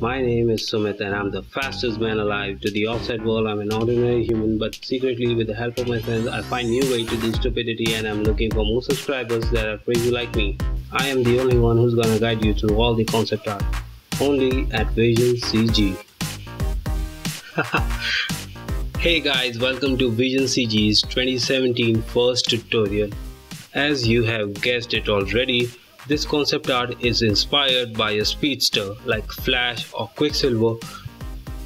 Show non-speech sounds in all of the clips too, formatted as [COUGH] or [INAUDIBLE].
My name is Sumit and I'm the fastest man alive. To the outside world, I'm an ordinary human, but secretly, with the help of my friends, I find new way to do stupidity and I'm looking for more subscribers that are crazy like me. I am the only one who's gonna guide you through all the concept art. Only at Vision CG. [LAUGHS] hey guys, welcome to Vision CG's 2017 first tutorial. As you have guessed it already, this concept art is inspired by a speedster like Flash or Quicksilver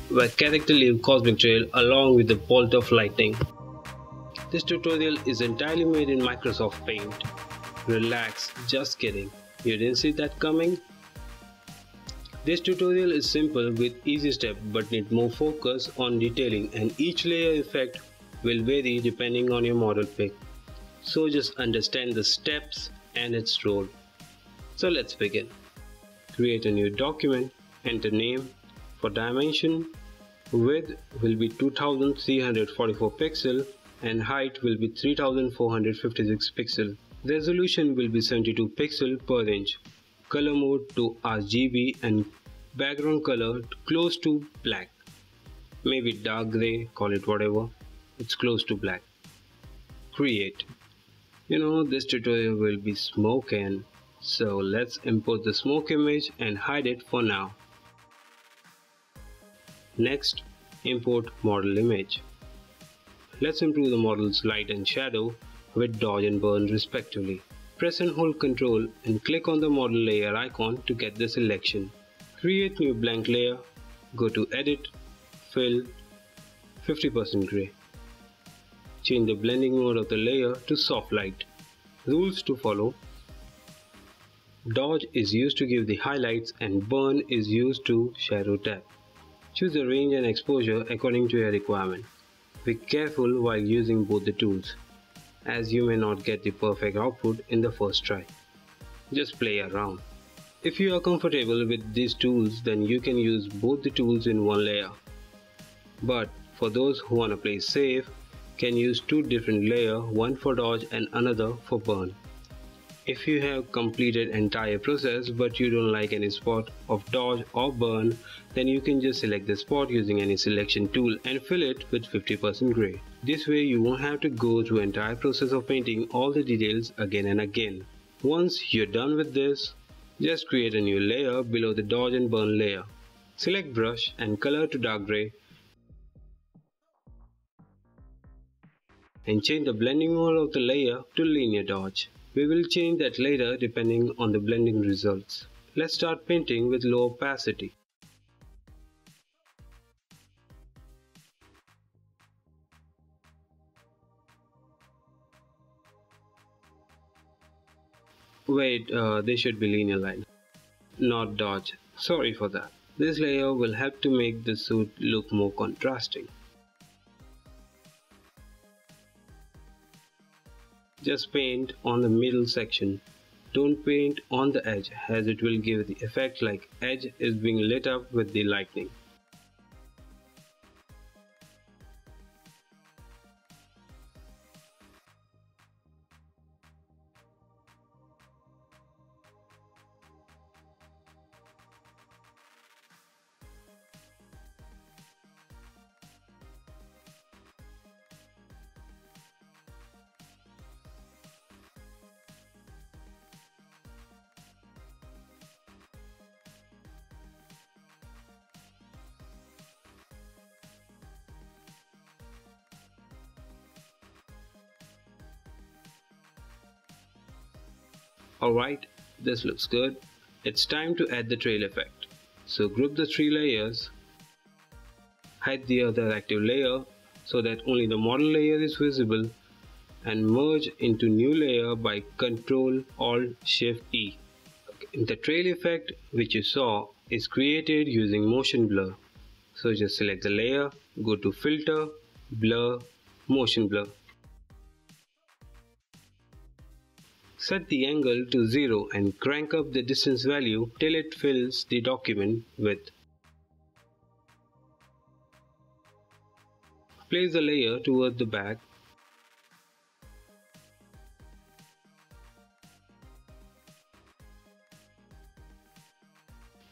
where character leave cosmic trail along with the bolt of lightning. This tutorial is entirely made in Microsoft Paint. Relax, just kidding. You didn't see that coming? This tutorial is simple with easy step but need more focus on detailing and each layer effect will vary depending on your model pick. So just understand the steps and its role. So let's begin. Create a new document, enter name. For dimension, width will be 2344 pixel and height will be 3456 pixel. Resolution will be 72 pixel per inch. Color mode to RGB and background color close to black. Maybe dark gray, call it whatever. It's close to black. Create. You know this tutorial will be smoke and so let's import the smoke image and hide it for now. Next, import model image. Let's improve the model's light and shadow with dodge and burn respectively. Press and hold Ctrl and click on the model layer icon to get the selection. Create new blank layer, go to edit, fill, 50% gray. Change the blending mode of the layer to soft light. Rules to follow Dodge is used to give the highlights and Burn is used to shadow tap. Choose the range and exposure according to your requirement. Be careful while using both the tools, as you may not get the perfect output in the first try. Just play around. If you are comfortable with these tools then you can use both the tools in one layer. But for those who wanna play safe, can use two different layer, one for dodge and another for burn. If you have completed entire process but you don't like any spot of dodge or burn, then you can just select the spot using any selection tool and fill it with 50% gray. This way you won't have to go through entire process of painting all the details again and again. Once you're done with this, just create a new layer below the dodge and burn layer. Select brush and color to dark gray and change the blending mode of the layer to linear dodge. We will change that later depending on the blending results. Let's start painting with low opacity. Wait, uh, they should be linear light, not dodge. Sorry for that. This layer will help to make the suit look more contrasting. Just paint on the middle section. Don't paint on the edge as it will give the effect like edge is being lit up with the lightning. Alright, this looks good. It's time to add the trail effect. So group the three layers, hide the other active layer so that only the model layer is visible and merge into new layer by Ctrl Alt Shift E. The trail effect which you saw is created using motion blur. So just select the layer, go to filter, blur, motion blur. Set the angle to 0 and crank up the distance value till it fills the document with. Place the layer toward the back.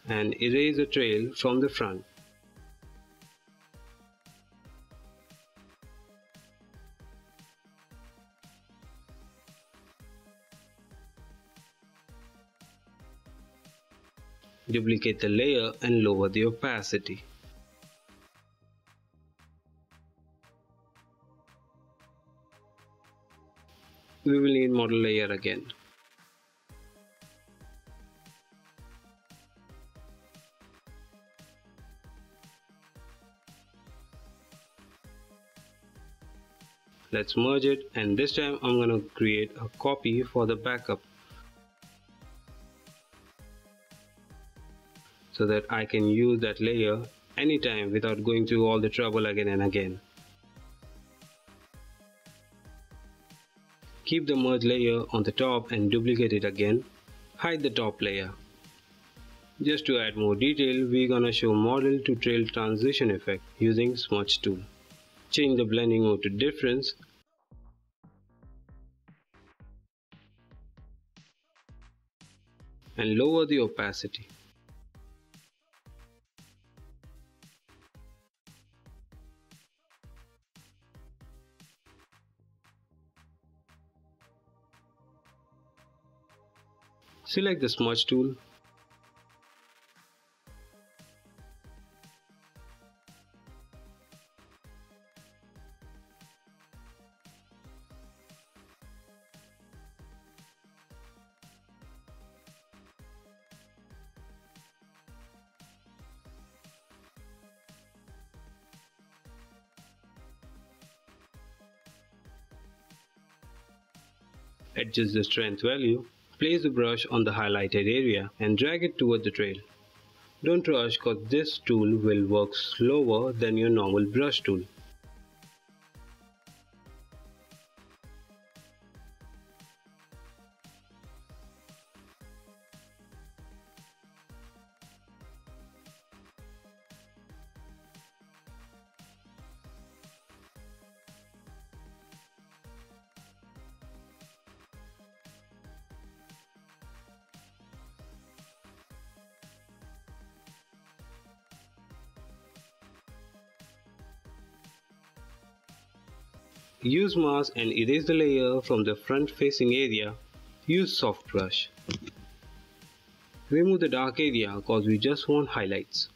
and erase the trail from the front. Duplicate the layer and lower the opacity. We will need model layer again. Let's merge it and this time I'm gonna create a copy for the backup so that I can use that layer anytime without going through all the trouble again and again. Keep the merge layer on the top and duplicate it again. Hide the top layer. Just to add more detail, we're gonna show model to trail transition effect using smudge tool. Change the blending mode to difference and lower the opacity. Select the smudge tool. Adjust the strength value Place the brush on the highlighted area and drag it toward the trail. Don't rush cause this tool will work slower than your normal brush tool. Use mask and erase the layer from the front facing area. Use soft brush. Remove the dark area cause we just want highlights.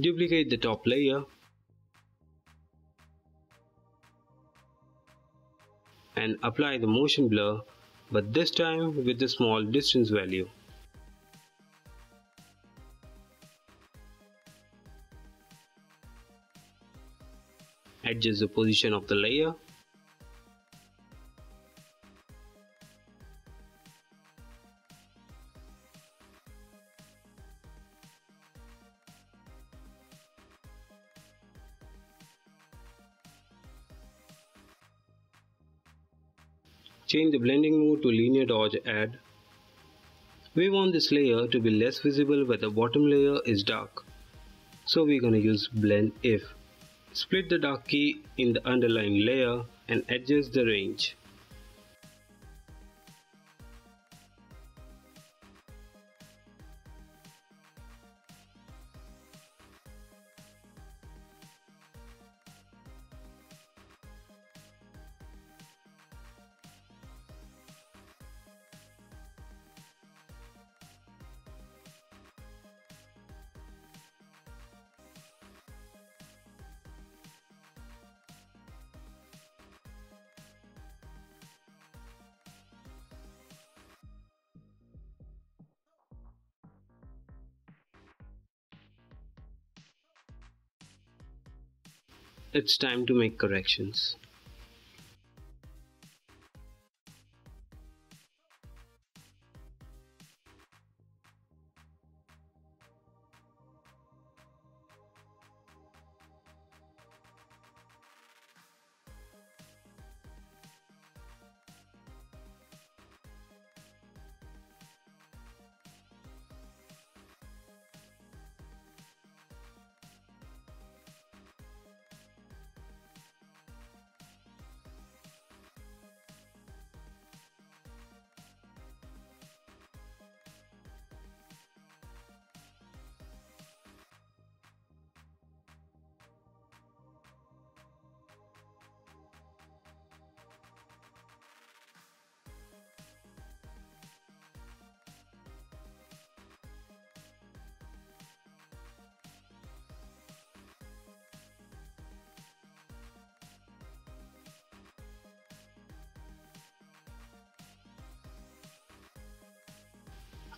Duplicate the top layer and apply the motion blur but this time with the small distance value. Adjust the position of the layer Change the blending mode to linear dodge add. We want this layer to be less visible where the bottom layer is dark. So we're gonna use blend if. Split the dark key in the underlying layer and adjust the range. It's time to make corrections.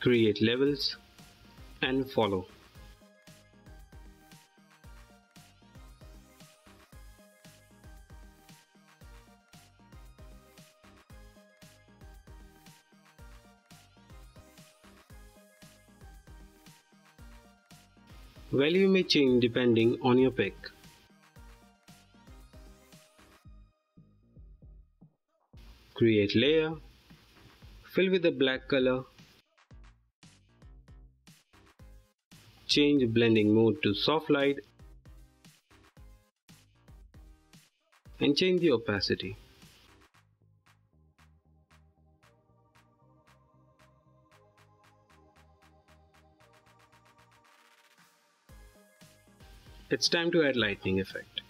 Create levels and follow. Value may change depending on your pick. Create layer. Fill with the black color. Change blending mode to soft light and change the opacity. It's time to add lightning effect.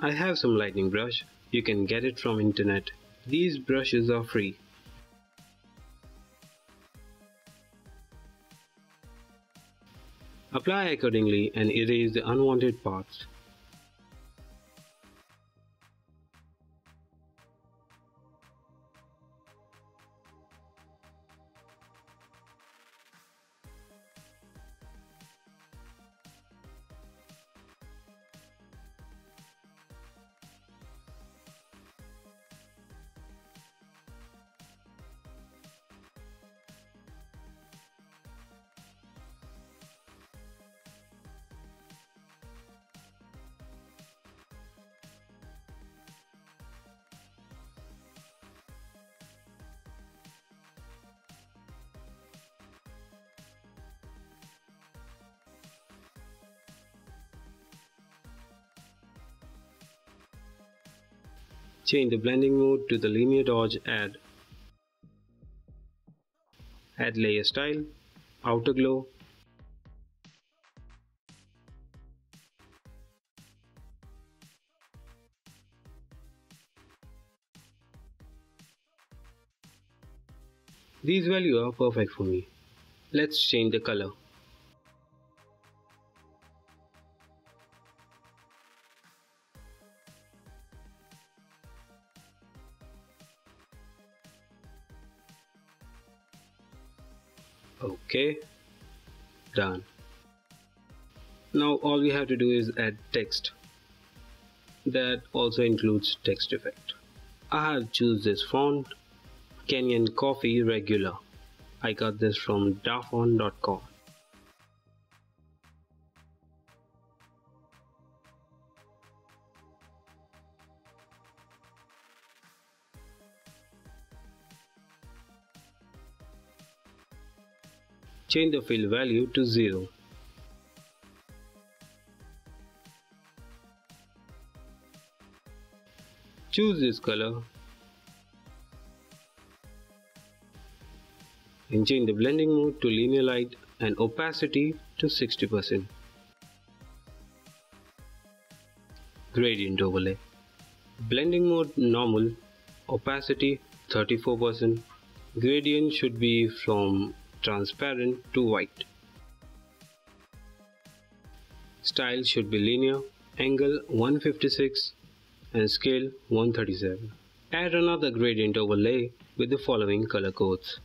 I have some lightning brush, you can get it from internet. These brushes are free. Apply accordingly and erase the unwanted parts. Change the blending mode to the linear dodge add. Add layer style, outer glow, These values are perfect for me. Let's change the color. Okay done. Now all we have to do is add text. That also includes text effect. I have choose this font Kenyan Coffee Regular. I got this from dafont.com change the fill value to 0. Choose this color and change the blending mode to linear light and opacity to 60%. Gradient overlay. Blending mode normal, opacity 34%. Gradient should be from transparent to white. Style should be linear, angle 156 and scale 137. Add another gradient overlay with the following color codes.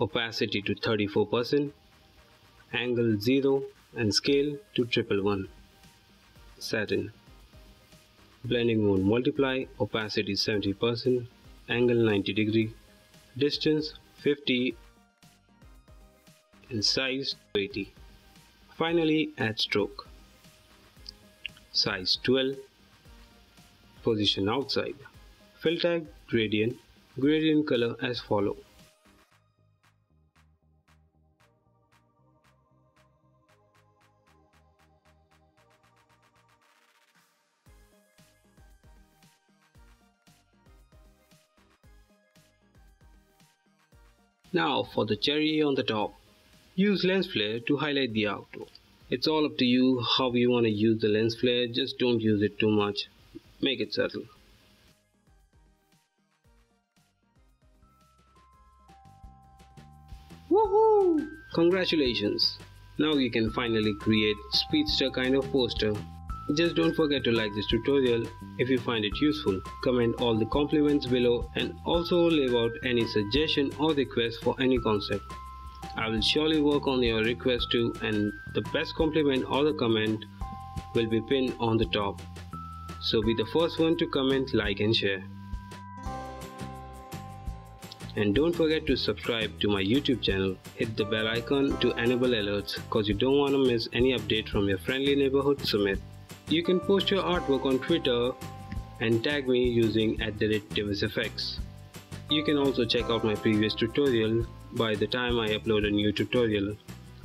opacity to 34%, angle 0 and scale to triple one. Satin. Blending mode multiply, opacity 70%, angle 90 degree, distance 50 and size 80. Finally add stroke. Size 12. Position outside. Fill type gradient. Gradient color as follow. Now for the cherry on the top. Use lens flare to highlight the outdoor. It's all up to you how you want to use the lens flare, just don't use it too much. Make it subtle. Woohoo! Congratulations! Now you can finally create speedster kind of poster just don't forget to like this tutorial if you find it useful. Comment all the compliments below and also leave out any suggestion or request for any concept. I will surely work on your request too and the best compliment or the comment will be pinned on the top. So be the first one to comment, like and share. And don't forget to subscribe to my YouTube channel. Hit the bell icon to enable alerts cause you don't want to miss any update from your friendly neighborhood Sumit. You can post your artwork on Twitter and tag me using at You can also check out my previous tutorial by the time I upload a new tutorial.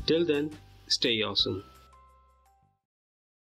Till then, stay awesome.